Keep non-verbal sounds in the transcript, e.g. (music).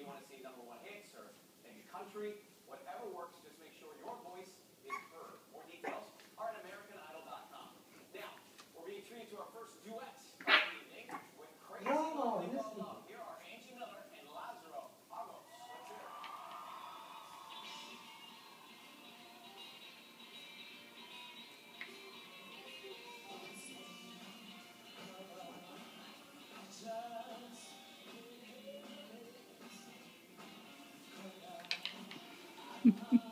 you want to see number one hits or maybe country, whatever works, just make sure your voice is heard. More details are at AmericanIdol.com. Now, we're being treated to our first duet. thank (laughs)